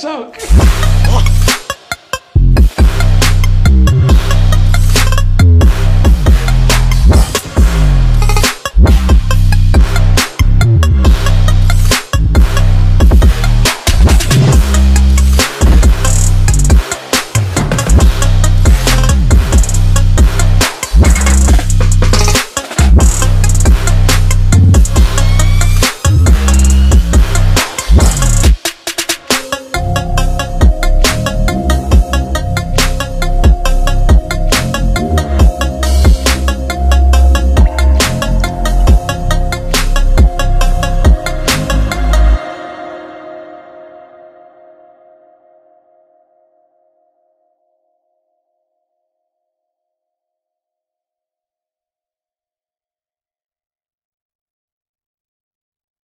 suck.